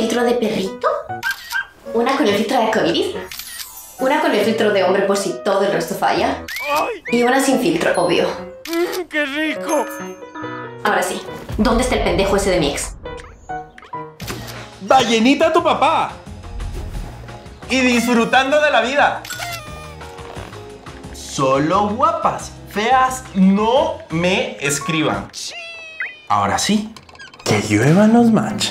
filtro de perrito, una con el filtro de arcoiris, una con el filtro de hombre por si todo el resto falla, y una sin filtro, obvio. Mm, ¡Qué rico! Ahora sí, ¿dónde está el pendejo ese de mi ex? ¡Ballenita tu papá! Y disfrutando de la vida. Solo guapas. Feas no me escriban. Ahora sí, que lluevan los match.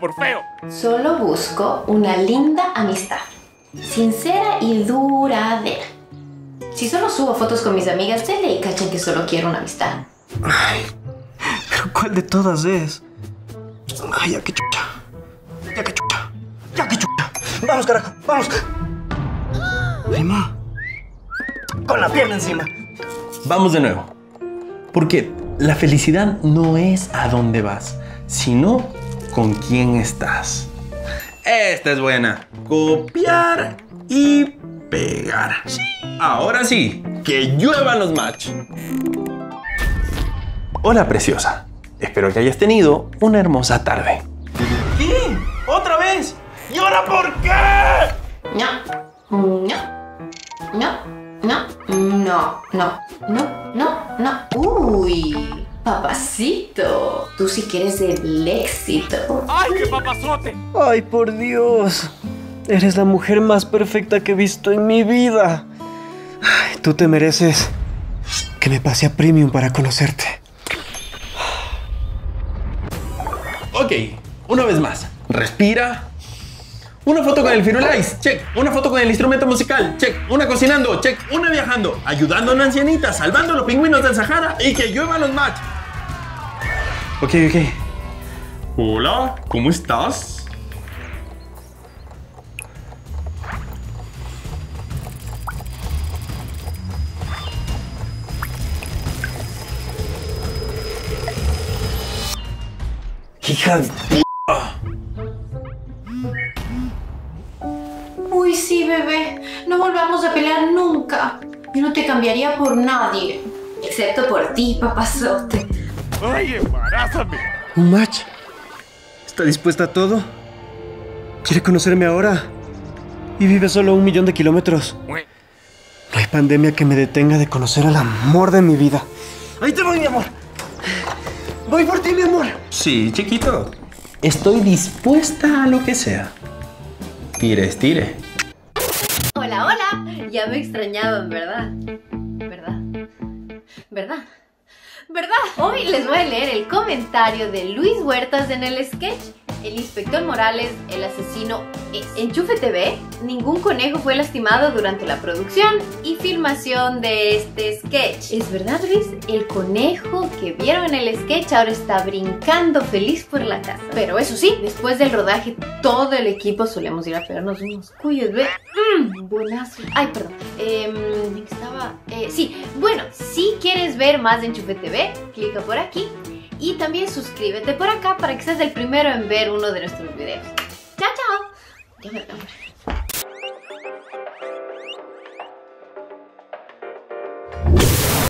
Por feo! Solo busco una linda amistad, sincera y duradera. Si solo subo fotos con mis amigas, se le cachan que solo quiero una amistad. Ay, pero ¿cuál de todas es? Ay, ya que chucha. Ya que chucha. Ya que chucha. Vamos, carajo, vamos. Prima. Con la pierna encima. Vamos de nuevo. Porque la felicidad no es a dónde vas, sino con quién estás. Esta es buena. Copiar y pegar. Ahora sí, que lluevan los match. Hola, preciosa. Espero que hayas tenido una hermosa tarde. ¿Qué? ¿Otra vez? ¿Y ahora por qué? No, no, no, no, no, no, no, no, no. Uy, papacito, tú sí que eres el éxito. ¡Ay, qué papazote! Ay, por Dios. Eres la mujer más perfecta que he visto en mi vida. Ay, tú te mereces que me pase a Premium para conocerte. Ok, una vez más. Respira. Una foto con el Firulais, check. Una foto con el instrumento musical, check. Una cocinando, check. Una viajando, ayudando a una ancianita, salvando a los pingüinos del Sahara y que lluevan los match. Ok, ok. Hola, ¿cómo estás? Hija de... bebé, no volvamos a pelear nunca. Yo no te cambiaría por nadie, excepto por ti, papazote. ¡Ay, embarázame! ¿Un match? ¿Está dispuesta a todo? ¿Quiere conocerme ahora? Y vive solo a un millón de kilómetros. No hay pandemia que me detenga de conocer al amor de mi vida. ¡Ahí te voy, mi amor! ¡Voy por ti, mi amor! Sí, chiquito. Estoy dispuesta a lo que sea. Tire, estire. Hola, hola. Ya me extrañaban, ¿verdad? ¿Verdad? ¿Verdad? ¿Verdad? Hoy les voy a leer el comentario de Luis Huertas en el sketch. El inspector Morales, el asesino en Chufe TV, ningún conejo fue lastimado durante la producción y filmación de este sketch. ¿Es verdad, Luis? El conejo que vieron en el sketch ahora está brincando feliz por la casa. Pero eso sí, después del rodaje, todo el equipo solemos ir a pegarnos unos cuyos, ¿ve? Buenazo. Ay, perdón. Eh, estaba... Eh, sí, bueno, si quieres ver más de Enchufe TV, clica por aquí y también suscríbete por acá para que seas el primero en ver uno de nuestros videos. ¡Chao, chao!